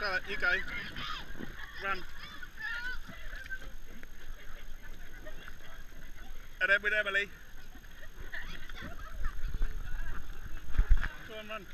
Charlotte, you go. Run. And then with Emily. Go on, run.